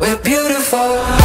we're beautiful.